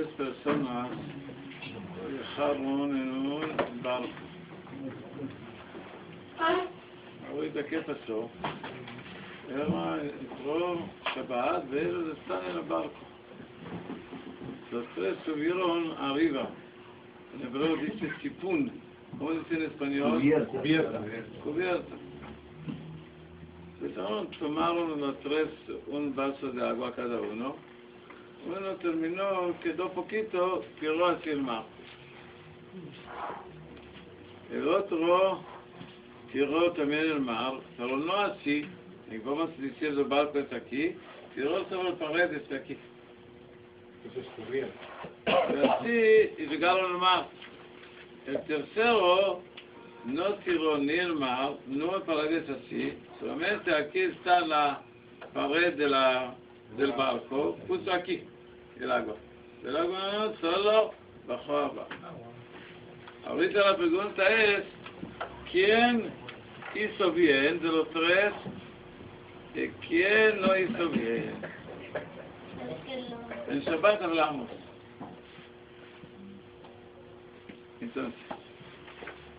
tres personas viajaron en un barco. Ahorita, ¿qué pasó? Era, entró Shabbat, ellos están en el barco. Los tres subieron arriba. En hebreo dice chipún. ¿Cómo dice en español? Cubierta. Cubierta. Entonces, tomaron los tres un vaso de agua cada uno. Uno terminó, quedó poquito, tiró hacia el mar. El otro tiró también el mar, pero no así. Y vamos a decir, el barco está aquí. Tiró sobre la pared, está aquí. Eso es cubierta. Y así, llegaron al mar. El tercero no tiró ni el mar, no el pared es así. Solamente aquí está la pared de la, del barco, puso aquí el agua. El agua solo bajó abajo. Ahorita la pregunta es, ¿quién hizo bien de los tres y quién no hizo bien? En Shabbat hablamos. Entonces,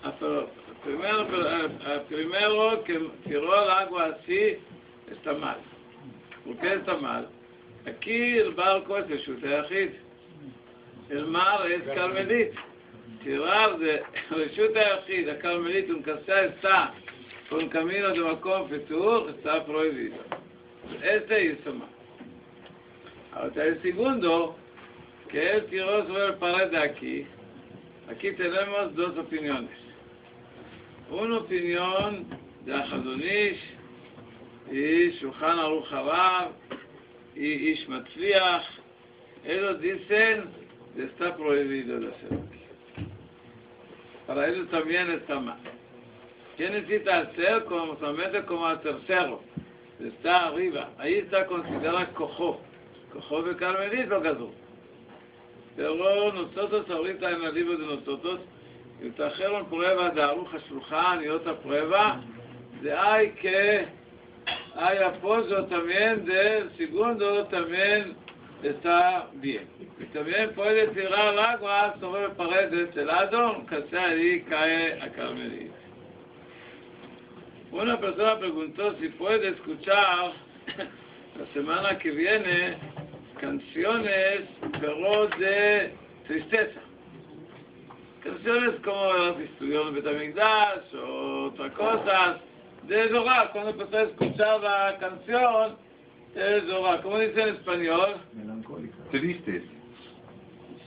ah, pero primero, ah, ah, primero que tiró el agua así, está mal. ¿Por qué está mal? הכיר בר כוסף שהוא היחיד. אלמר עז כרמלית. תירר זה רשות היחיד, הכרמלית, ונכסה עצה, ונקמינו דמקום פתוח, אסה פרויבידו. אסה יסומה. אבל תל סיגונדו, כאל תירוס ואל פרדה כי, תלמוס tenemos dos opiniones. Una opinión החזון איש, איש שולחן ערוך הרב, איש מצליח, אין לו דיסן, זה סתם לא הביא אבל איזה תמיין את המה. כן עשית על כלומר תמיין את קומה תרסרו, זה סתם ריבה. היית קונסידרה כוחו, כוחו וכרמלית לא גזרו. תראו נוצותות אורית אין לליבו דנוצותות, ותאחרון פרווה דערוך השולחן, להיות הפרווה, זה אי כ... hay apoyo también del segundo también está bien. Y también puede tirar agua sobre la pared de este lado, sea ahí cae a Carmelita. Una persona preguntó si puede escuchar la semana que viene canciones, pero de tristeza. Canciones como las que estudió en Betamigdash o otras cosas, de Zorah. Cuando empezó a escuchar la canción, de Zorah. ¿Cómo dice en español? Melancólica. Tristes.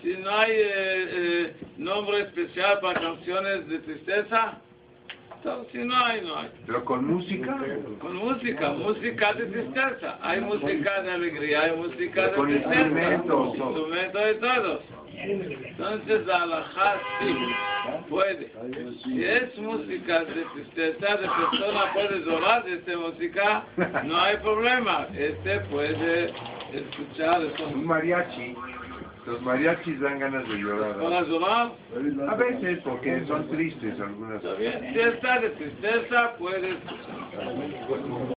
Si no hay eh, eh, nombre especial para canciones de tristeza, si no hay, no hay. Pero con música. Con música, música de tristeza. Hay música de alegría, hay música de Con tristeza. instrumentos. Instrumentos de todos. Entonces, la sí puede. Si es música de tristeza, de persona puede llorar de esta música, no hay problema. Este puede escuchar. Un mariachi. Los mariachis dan ganas de llorar. ¿Para llorar? A veces porque son tristes algunas. Está. Si está de tristeza, puede escuchar.